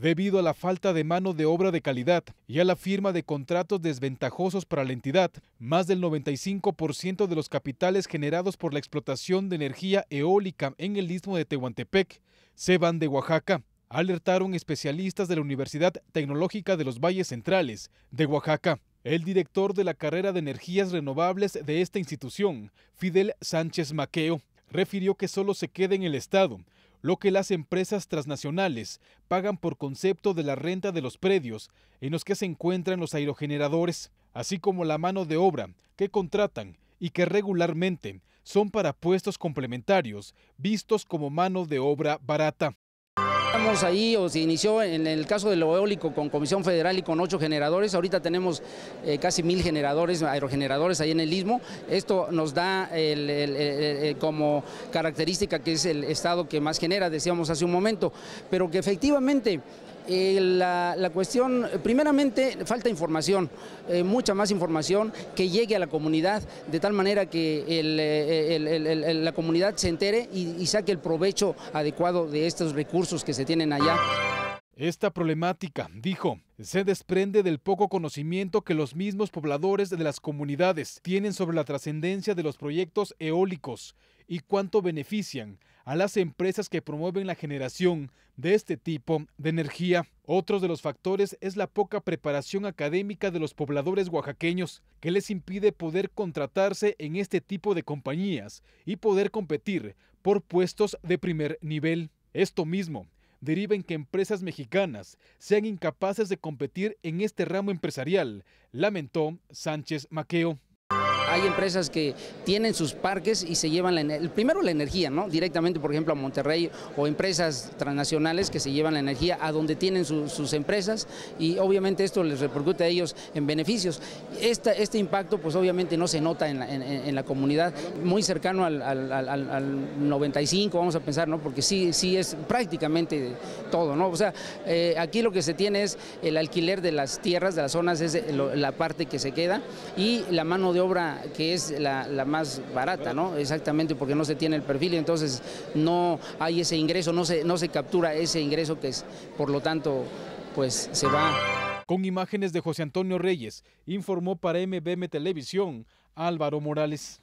debido a la falta de mano de obra de calidad y a la firma de contratos desventajosos para la entidad. Más del 95% de los capitales generados por la explotación de energía eólica en el istmo de Tehuantepec se van de Oaxaca, alertaron especialistas de la Universidad Tecnológica de los Valles Centrales de Oaxaca. El director de la carrera de energías renovables de esta institución, Fidel Sánchez Maqueo, refirió que solo se queda en el Estado lo que las empresas transnacionales pagan por concepto de la renta de los predios en los que se encuentran los aerogeneradores, así como la mano de obra que contratan y que regularmente son para puestos complementarios vistos como mano de obra barata. Estamos ahí, o se inició en el caso del eólico con Comisión Federal y con ocho generadores. Ahorita tenemos eh, casi mil generadores, aerogeneradores ahí en el istmo. Esto nos da como característica que es el estado que más genera, decíamos hace un momento, pero que efectivamente eh, la, cuestión, primeramente, falta información, eh, mucha más información que llegue a la comunidad, de tal manera que eh, la comunidad se entere y saque el provecho adecuado de estos recursos que se tienen allá. Esta problemática, dijo, se desprende del poco conocimiento que los mismos pobladores de las comunidades tienen sobre la trascendencia de los proyectos eólicos y cuánto benefician a las empresas que promueven la generación de este tipo de energía. Otro de los factores es la poca preparación académica de los pobladores oaxaqueños, que les impide poder contratarse en este tipo de compañías y poder competir por puestos de primer nivel. Esto mismo deriva en que empresas mexicanas sean incapaces de competir en este ramo empresarial, lamentó Sánchez Maqueo hay empresas que tienen sus parques y se llevan la, primero la energía, ¿no? Directamente, por ejemplo, a Monterrey o empresas transnacionales que se llevan la energía a donde tienen sus empresas y obviamente esto les repercute a ellos en beneficios. este impacto pues obviamente no se nota en la, comunidad, muy cercano al, 95 vamos a pensar, ¿no? Porque sí, sí es prácticamente todo, ¿no? O sea, eh, aquí lo que se tiene es el alquiler de las tierras, de las zonas, es la parte que se queda y la mano de obra que es la, más barata, ¿no? Exactamente porque no se tiene el perfil entonces no hay ese ingreso, no se, no se captura ese ingreso que es, por lo tanto, pues se va. Con imágenes de José Antonio Reyes, informó para MBM Televisión Álvaro Morales.